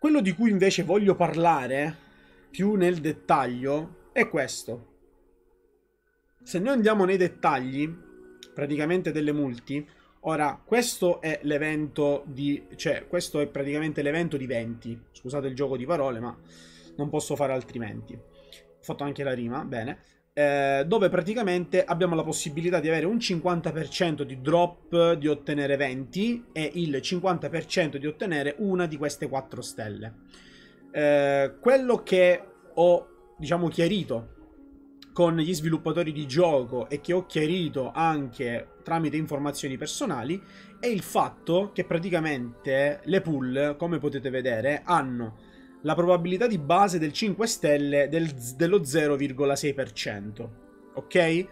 Quello di cui invece voglio parlare più nel dettaglio è questo. Se noi andiamo nei dettagli, praticamente delle multi, ora questo è l'evento di... cioè questo è praticamente l'evento di 20. Scusate il gioco di parole, ma non posso fare altrimenti. Ho fatto anche la rima, bene. Eh, dove praticamente abbiamo la possibilità di avere un 50% di drop di ottenere 20 e il 50% di ottenere una di queste 4 stelle. Eh, quello che ho, diciamo, chiarito con gli sviluppatori di gioco e che ho chiarito anche tramite informazioni personali è il fatto che praticamente le pool, come potete vedere, hanno la probabilità di base del 5 stelle del, dello 0,6%. Ok?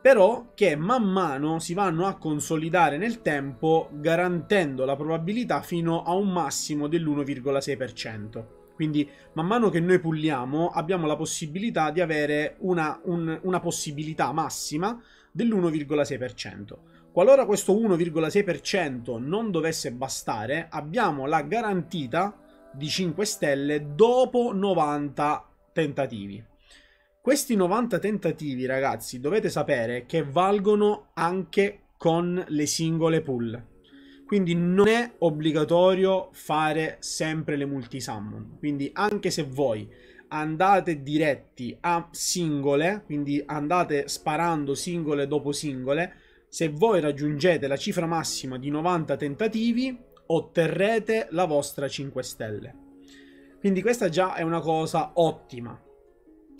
Però che man mano si vanno a consolidare nel tempo garantendo la probabilità fino a un massimo dell'1,6%. Quindi man mano che noi pulliamo abbiamo la possibilità di avere una, un, una possibilità massima dell'1,6%. Qualora questo 1,6% non dovesse bastare, abbiamo la garantita di 5 stelle dopo 90 tentativi. Questi 90 tentativi, ragazzi, dovete sapere che valgono anche con le singole pull. Quindi non è obbligatorio fare sempre le multisummon. Quindi anche se voi andate diretti a singole, quindi andate sparando singole dopo singole, se voi raggiungete la cifra massima di 90 tentativi, otterrete la vostra 5 stelle. Quindi questa già è una cosa ottima,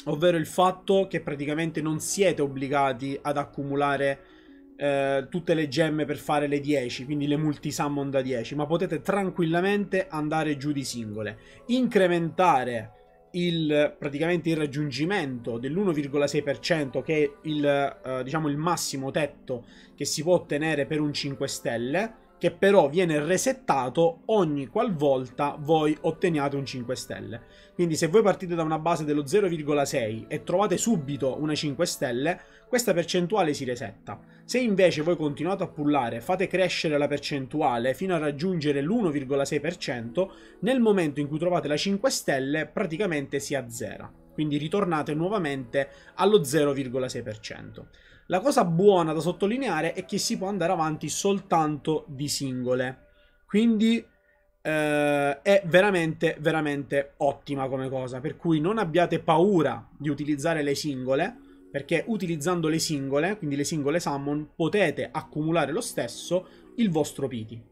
ovvero il fatto che praticamente non siete obbligati ad accumulare eh, tutte le gemme per fare le 10, quindi le multisummon da 10, ma potete tranquillamente andare giù di singole, incrementare il, praticamente il raggiungimento dell'1,6% che è il, eh, diciamo il massimo tetto che si può ottenere per un 5 stelle che però viene resettato ogni qualvolta voi otteniate un 5 stelle. Quindi se voi partite da una base dello 0,6 e trovate subito una 5 stelle, questa percentuale si resetta. Se invece voi continuate a pullare, fate crescere la percentuale fino a raggiungere l'1,6%, nel momento in cui trovate la 5 stelle praticamente si azzera. Quindi ritornate nuovamente allo 0,6%. La cosa buona da sottolineare è che si può andare avanti soltanto di singole. Quindi eh, è veramente, veramente ottima come cosa. Per cui non abbiate paura di utilizzare le singole, perché utilizzando le singole, quindi le singole summon, potete accumulare lo stesso il vostro piti.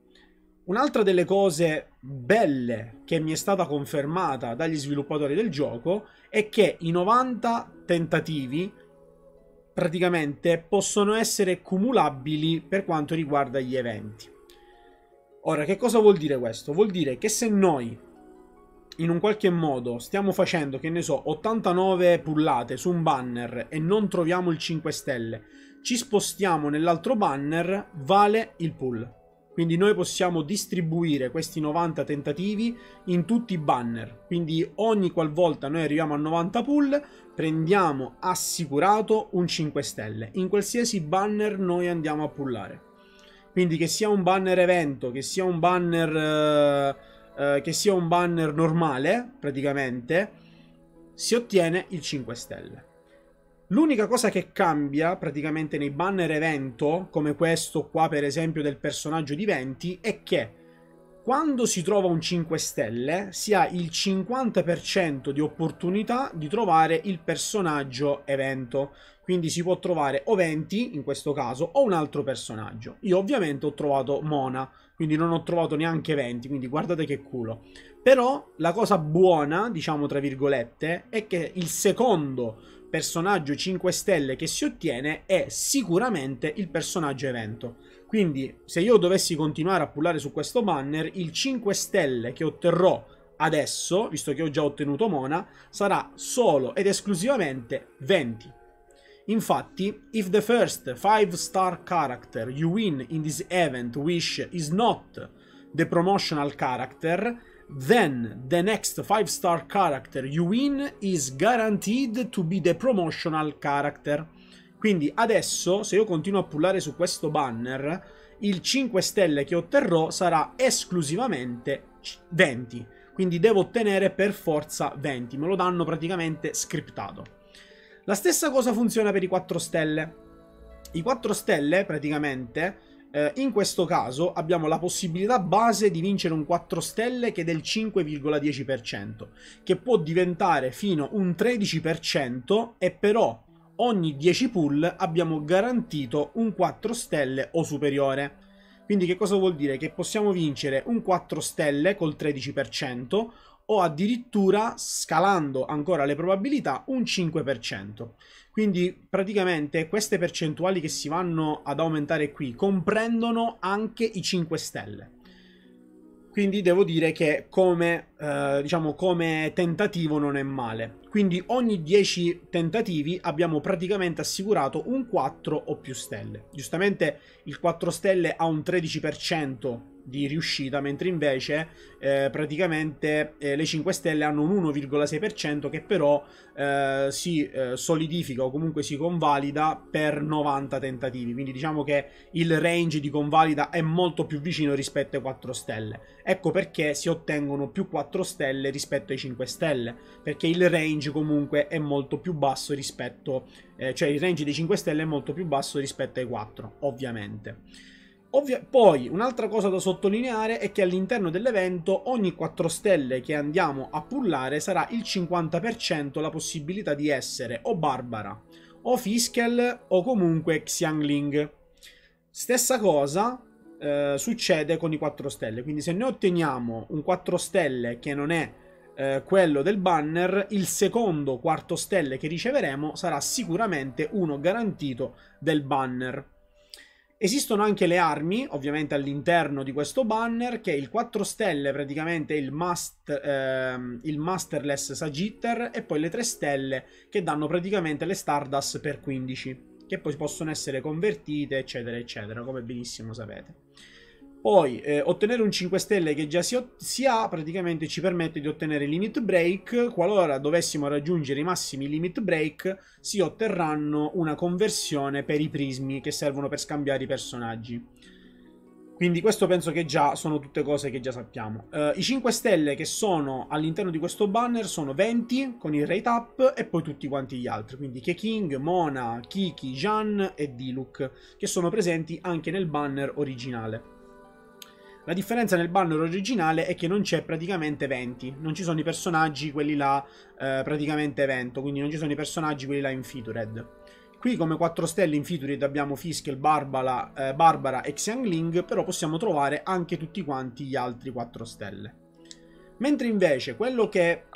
Un'altra delle cose belle che mi è stata confermata dagli sviluppatori del gioco è che i 90 tentativi praticamente possono essere cumulabili per quanto riguarda gli eventi. Ora, che cosa vuol dire questo? Vuol dire che se noi in un qualche modo stiamo facendo, che ne so, 89 pullate su un banner e non troviamo il 5 stelle, ci spostiamo nell'altro banner, vale il pull. Quindi noi possiamo distribuire questi 90 tentativi in tutti i banner. Quindi ogni qualvolta noi arriviamo a 90 pull, prendiamo assicurato un 5 stelle. In qualsiasi banner noi andiamo a pullare. Quindi che sia un banner evento, che sia un banner, eh, eh, che sia un banner normale, praticamente, si ottiene il 5 stelle. L'unica cosa che cambia praticamente nei banner evento, come questo qua per esempio del personaggio di 20, è che quando si trova un 5 stelle si ha il 50% di opportunità di trovare il personaggio evento. Quindi si può trovare o 20 in questo caso o un altro personaggio. Io ovviamente ho trovato Mona, quindi non ho trovato neanche 20, quindi guardate che culo. Però la cosa buona, diciamo tra virgolette, è che il secondo personaggio 5 stelle che si ottiene è sicuramente il personaggio evento. Quindi se io dovessi continuare a pullare su questo banner, il 5 stelle che otterrò adesso, visto che ho già ottenuto Mona, sarà solo ed esclusivamente 20. Infatti, if the first 5 star character you win in this event wish is not the promotional character, Then the next 5 star character you win is guaranteed to be the promotional character. Quindi adesso, se io continuo a pullare su questo banner, il 5 stelle che otterrò sarà esclusivamente 20. quindi devo ottenere per forza 20, me lo danno praticamente scriptato. La stessa cosa funziona per i 4 stelle. I 4 stelle praticamente eh, in questo caso abbiamo la possibilità base di vincere un 4 stelle che è del 5,10%, che può diventare fino a un 13% e però ogni 10 pull abbiamo garantito un 4 stelle o superiore. Quindi che cosa vuol dire? Che possiamo vincere un 4 stelle col 13% o addirittura, scalando ancora le probabilità, un 5%. Quindi praticamente queste percentuali che si vanno ad aumentare qui comprendono anche i 5 stelle. Quindi devo dire che come, eh, diciamo, come tentativo non è male. Quindi ogni 10 tentativi abbiamo praticamente assicurato un 4 o più stelle. Giustamente il 4 stelle ha un 13% di riuscita, mentre invece eh, praticamente eh, le 5 stelle hanno un 1,6% che però eh, si eh, solidifica o comunque si convalida per 90 tentativi. Quindi diciamo che il range di convalida è molto più vicino rispetto ai 4 stelle. Ecco perché si ottengono più 4 stelle rispetto ai 5 stelle, perché il range comunque è molto più basso rispetto, eh, cioè il range dei 5 stelle è molto più basso rispetto ai 4, ovviamente. Ovvia Poi un'altra cosa da sottolineare è che all'interno dell'evento ogni 4 stelle che andiamo a pullare sarà il 50% la possibilità di essere o Barbara o Fiskel o comunque Xiangling. Stessa cosa eh, succede con i 4 stelle, quindi se noi otteniamo un 4 stelle che non è eh, quello del banner, il secondo quarto stelle che riceveremo sarà sicuramente uno garantito del banner. Esistono anche le armi, ovviamente all'interno di questo banner, che il 4 stelle praticamente il, must, ehm, il Masterless Sagitter e poi le 3 stelle che danno praticamente le Stardust per 15, che poi possono essere convertite, eccetera, eccetera, come benissimo sapete. Poi eh, ottenere un 5 stelle che già si, si, ha praticamente ci permette di ottenere limit break. Qualora dovessimo raggiungere i massimi limit break, si otterranno una conversione per i prismi che servono per scambiare i personaggi. Quindi questo penso che già sono tutte cose che già sappiamo. Uh, I 5 stelle che sono all'interno di questo banner sono 20 con il rate up e poi tutti quanti gli altri. Quindi Keking, Mona, Kiki, Jan e Diluc che sono presenti anche nel banner originale. La differenza nel banner originale è che non c'è praticamente eventi, non ci sono i personaggi, quelli là eh, praticamente evento, quindi non ci sono i personaggi, quelli là in featured. Qui come 4 stelle in featured abbiamo Fiskel, Barbara, eh, Barbara e Xiangling, però possiamo trovare anche tutti quanti gli altri 4 stelle. Mentre invece quello che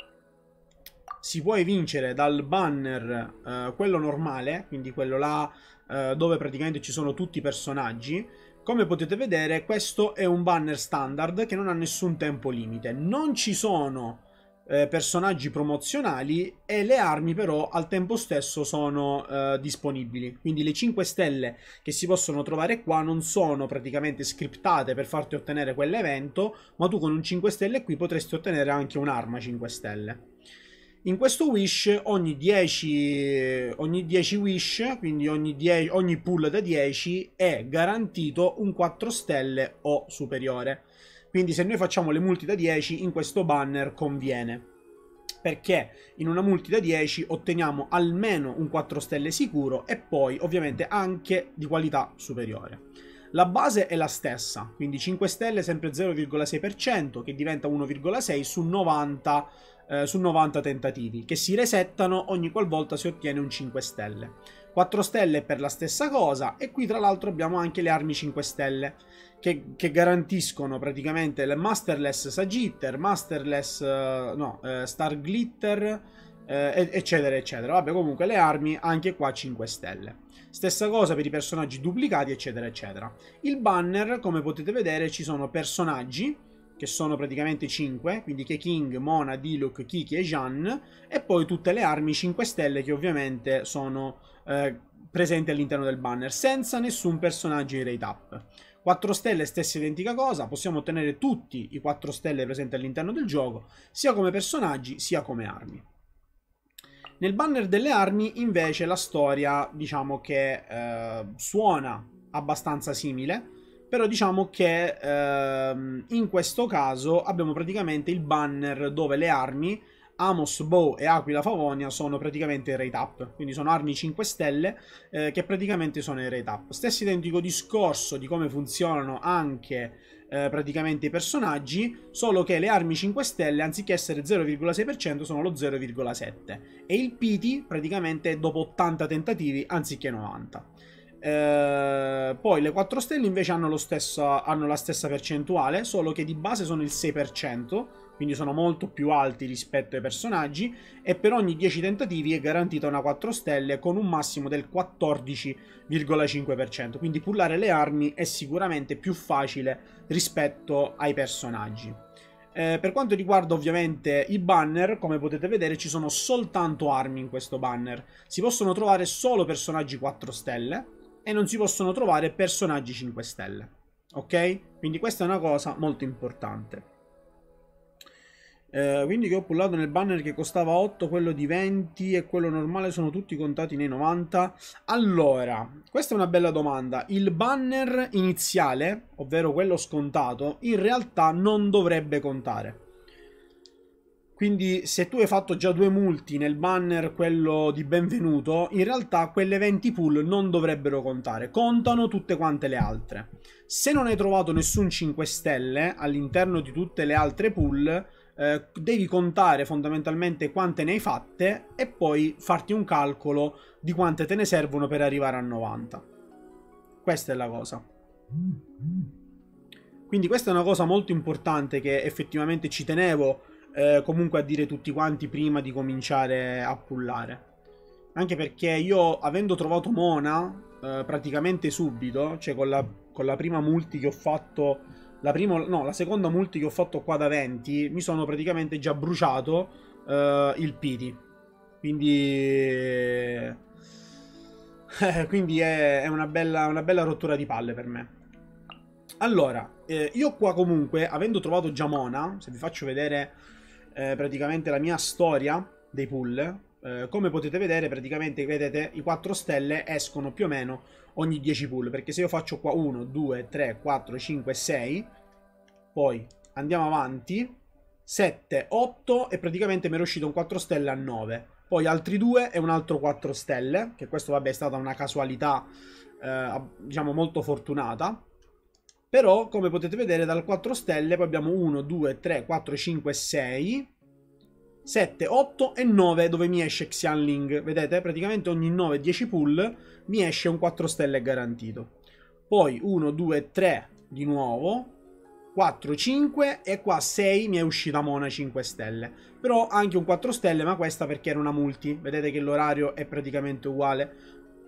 si può vincere dal banner, eh, quello normale, quindi quello là eh, dove praticamente ci sono tutti i personaggi, come potete vedere questo è un banner standard che non ha nessun tempo limite. Non ci sono eh, personaggi promozionali e le armi però al tempo stesso sono eh, disponibili. Quindi le 5 stelle che si possono trovare qua non sono praticamente scriptate per farti ottenere quell'evento, ma tu con un 5 stelle qui potresti ottenere anche un'arma 5 stelle. In questo wish ogni 10, ogni 10 wish, quindi ogni, 10, ogni pull da 10 è garantito un 4 stelle o superiore. Quindi se noi facciamo le multi da 10 in questo banner conviene. Perché in una multi da 10 otteniamo almeno un 4 stelle sicuro e poi ovviamente anche di qualità superiore. La base è la stessa, quindi 5 stelle sempre 0,6% che diventa 1,6 su 90 eh, su 90 tentativi, che si resettano ogni qualvolta si ottiene un 5 stelle. 4 stelle per la stessa cosa e qui tra l'altro abbiamo anche le armi 5 stelle che, che garantiscono praticamente il Masterless Sagitter, Masterless uh, no, uh, Star Glitter uh, eccetera eccetera. Vabbè comunque le armi anche qua 5 stelle. Stessa cosa per i personaggi duplicati eccetera eccetera. Il banner come potete vedere ci sono personaggi che sono praticamente 5, quindi che King, Mona, Diluc, Kiki e Jean, e poi tutte le armi 5 stelle che ovviamente sono eh, presenti all'interno del banner, senza nessun personaggio in rate up. 4 stelle stessa identica cosa, possiamo ottenere tutti i 4 stelle presenti all'interno del gioco, sia come personaggi sia come armi. Nel banner delle armi invece la storia diciamo che eh, suona abbastanza simile, Però diciamo che ehm, in questo caso abbiamo praticamente il banner dove le armi Amos Bow e Aquila Favonia sono praticamente rate up, quindi sono armi 5 stelle eh, che praticamente sono in rate up. Stesso identico discorso di come funzionano anche eh, praticamente i personaggi, solo che le armi 5 stelle anziché essere 0,6% sono lo 0,7% e il PT praticamente dopo 80 tentativi anziché 90. Eh, poi le 4 stelle invece hanno, stesso, hanno, la stessa percentuale, solo che di base sono il 6%, quindi sono molto più alti rispetto ai personaggi, e per ogni 10 tentativi è garantita una 4 stelle con un massimo del 14,5%, quindi pullare le armi è sicuramente più facile rispetto ai personaggi. Eh, per quanto riguarda ovviamente i banner, come potete vedere ci sono soltanto armi in questo banner. Si possono trovare solo personaggi 4 stelle, e non si possono trovare personaggi 5 stelle. Ok? Quindi questa è una cosa molto importante. Eh, quindi che ho pullato nel banner che costava 8, quello di 20 e quello normale sono tutti contati nei 90. Allora, questa è una bella domanda. Il banner iniziale, ovvero quello scontato, in realtà non dovrebbe contare. Quindi se tu hai fatto già due multi nel banner, quello di benvenuto, in realtà quelle 20 pull non dovrebbero contare, contano tutte quante le altre. Se non hai trovato nessun 5 stelle all'interno di tutte le altre pull, eh, devi contare fondamentalmente quante ne hai fatte e poi farti un calcolo di quante te ne servono per arrivare a 90. Questa è la cosa. Quindi questa è una cosa molto importante che effettivamente ci tenevo eh, comunque a dire tutti quanti prima di cominciare a pullare. Anche perché io, avendo trovato Mona eh, praticamente subito, cioè con la, con la, prima multi che ho fatto, la, prima, no, la seconda multi che ho fatto qua da 20, mi sono praticamente già bruciato eh, il Piti. Quindi... quindi è, è una, bella, una bella rottura di palle per me. Allora, eh, io qua comunque, avendo trovato già Mona, se vi faccio vedere eh, praticamente la mia storia dei pull. Eh, come potete vedere, praticamente, vedete, i 4 stelle escono più o meno ogni 10 pull. Perché se io faccio qua 1, 2, 3, 4, 5, 6, poi andiamo avanti, 7, 8 e praticamente mi è uscito un 4 stelle a 9. Poi altri 2 e un altro 4 stelle, che questo vabbè è stata una casualità, eh, diciamo, molto fortunata. Però, come potete vedere, dal 4 stelle poi abbiamo 1, 2, 3, 4, 5, 6, 7, 8 e 9 dove mi esce Xianling. Vedete? Praticamente ogni 9, 10 pull mi esce un 4 stelle garantito. Poi 1, 2, 3 di nuovo. 4, 5 e qua 6 mi è uscita Mona 5 stelle. Però anche un 4 stelle, ma questa perché era una multi. Vedete che l'orario è praticamente uguale.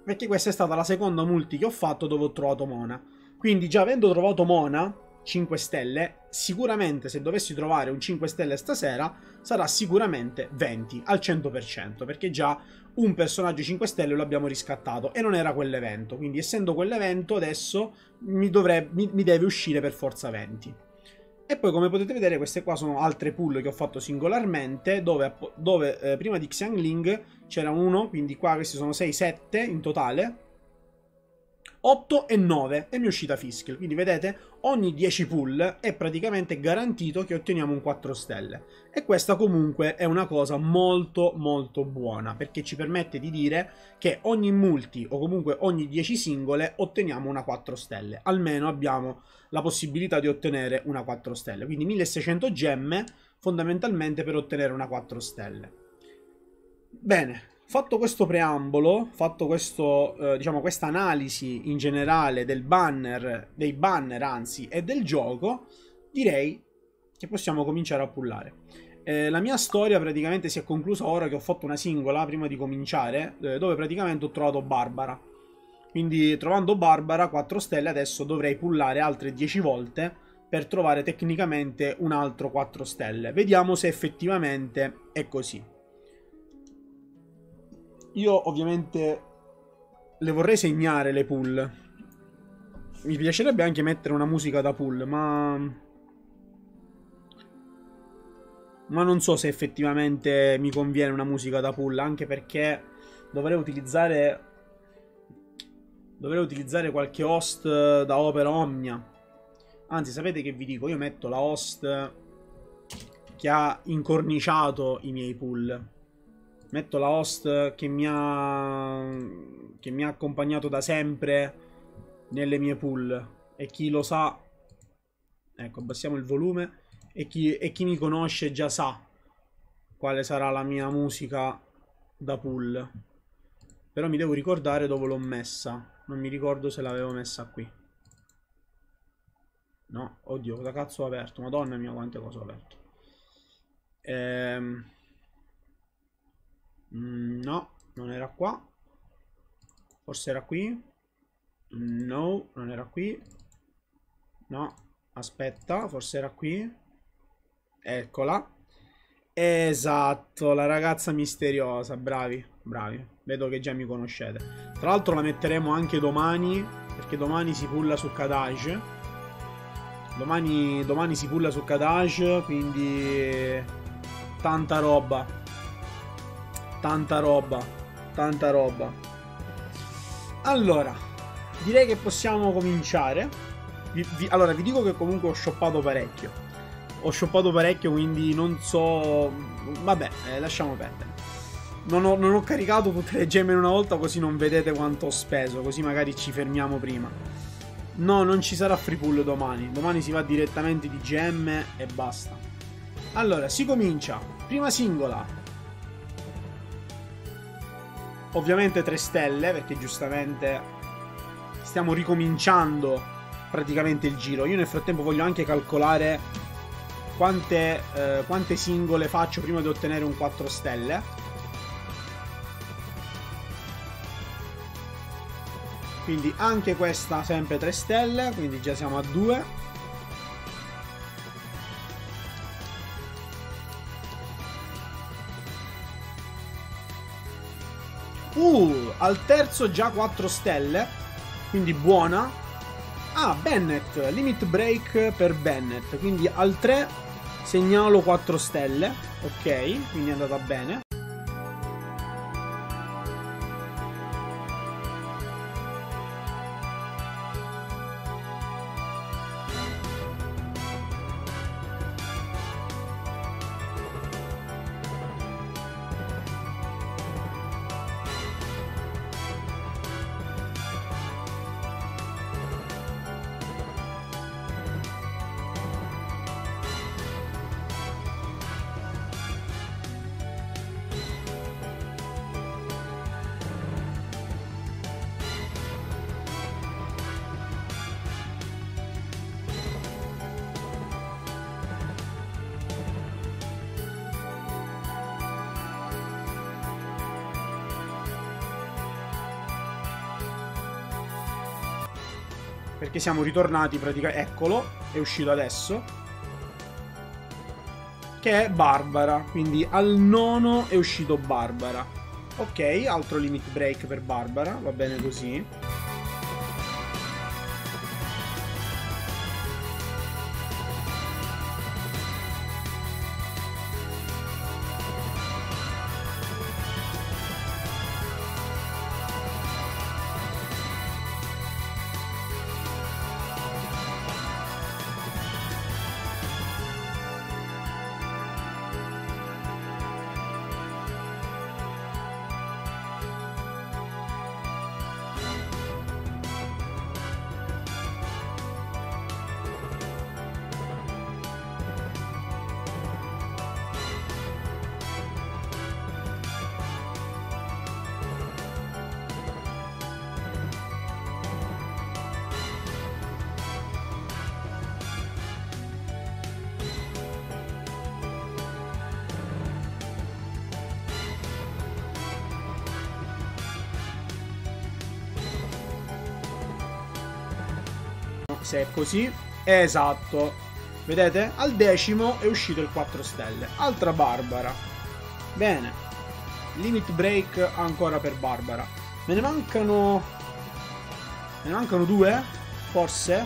Perché questa è stata la seconda multi che ho fatto dove ho trovato Mona. Quindi già avendo trovato Mona 5 stelle, sicuramente se dovessi trovare un 5 stelle stasera sarà sicuramente 20 al 100% perché già un personaggio 5 stelle lo abbiamo riscattato e non era quell'evento. Quindi essendo quell'evento adesso mi, dovrebbe, mi, mi deve uscire per forza 20. E poi come potete vedere queste qua sono altre pull che ho fatto singolarmente dove, dove eh, prima di Xiangling c'era uno, quindi qua questi sono 6-7 in totale 8 e 9 e mi è uscita Fischl. Quindi vedete, ogni 10 pull è praticamente garantito che otteniamo un 4 stelle. E questa comunque è una cosa molto molto buona, perché ci permette di dire che ogni multi o comunque ogni 10 singole otteniamo una 4 stelle. Almeno abbiamo la possibilità di ottenere una 4 stelle. Quindi 1600 gemme fondamentalmente per ottenere una 4 stelle. Bene, Fatto questo preambolo, fatto questo, eh, diciamo, questa analisi in generale del banner, dei banner anzi, e del gioco, direi che possiamo cominciare a pullare. Eh, la mia storia praticamente si è conclusa ora che ho fatto una singola prima di cominciare, eh, dove praticamente ho trovato Barbara. Quindi trovando Barbara 4 stelle adesso dovrei pullare altre 10 volte per trovare tecnicamente un altro 4 stelle. Vediamo se effettivamente è così. Io ovviamente le vorrei segnare le pull. Mi piacerebbe anche mettere una musica da pull, ma... Ma non so se effettivamente mi conviene una musica da pull, anche perché dovrei utilizzare... Dovrei utilizzare qualche host da Opera Omnia. Anzi, sapete che vi dico? Io metto la host che ha incorniciato i miei pull. Metto la host che mi ha che mi ha accompagnato da sempre nelle mie pull e chi lo sa ecco abbassiamo il volume. E chi, e chi mi conosce già sa quale sarà la mia musica da pull però mi devo ricordare dove l'ho messa. Non mi ricordo se l'avevo messa qui. No? Oddio cosa cazzo ho aperto? Madonna mia quante cose ho aperto. Ehm mm, no non era qua forse era qui No, non era qui. No, aspetta, forse era qui. Eccola. Esatto, la ragazza misteriosa. Bravi, bravi. Vedo che già mi conoscete. Tra l'altro la metteremo anche domani, perché domani si pulla su Kadage. Domani, domani si pulla su Kadage, quindi tanta roba. Tanta roba. Tanta roba. Allora, direi che possiamo cominciare. Vi, vi, allora, vi dico che comunque ho shoppato parecchio. Ho shoppato parecchio, quindi non so... Vabbè, eh, lasciamo perdere. Non ho, non ho, caricato tutte le gemme in una volta, così non vedete quanto ho speso, così magari ci fermiamo prima. No, non ci sarà free pull domani. Domani si va direttamente di gemme e basta. Allora, si comincia. Prima singola. Ovviamente 3 stelle, perché giustamente stiamo ricominciando praticamente il giro. Io nel frattempo voglio anche calcolare quante, eh, quante singole faccio prima di ottenere un 4 stelle. Quindi anche questa sempre 3 stelle, quindi già siamo a 2. Uh, al terzo già 4 stelle. Quindi buona. Ah, Bennett, limit break per Bennett. Quindi al 3 segnalo 4 stelle. Ok, quindi è andata bene. Perché siamo ritornati praticamente... Eccolo, è uscito adesso. Che è Barbara. Quindi al nono è uscito Barbara. Ok, altro limit break per Barbara. Va bene così. Se è così. Esatto. Vedete? Al decimo è uscito il 4 stelle. Altra Barbara. Bene. Limit break ancora per Barbara. Me ne mancano... Me ne mancano due? Forse?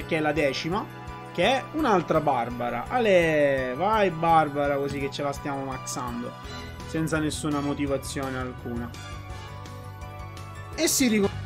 Perché è la decima, che è un'altra Barbara. Ale, vai Barbara, così che ce la stiamo maxando, senza nessuna motivazione alcuna. E si ricorda...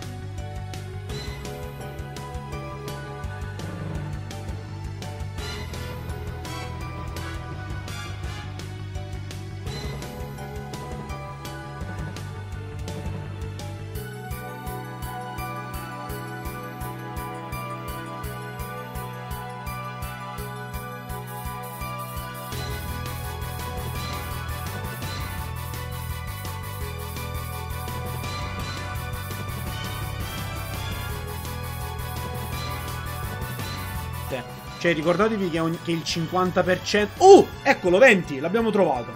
Cioè, ricordatevi che, ogni, che il 50%... Oh! Eccolo, 20! L'abbiamo trovato.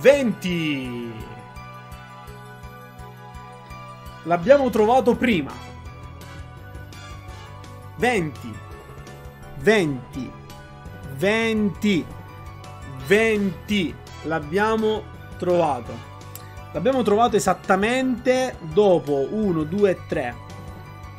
20! L'abbiamo trovato prima. 20. 20. 20. 20. L'abbiamo trovato. L'abbiamo trovato esattamente dopo 1, 2, 3.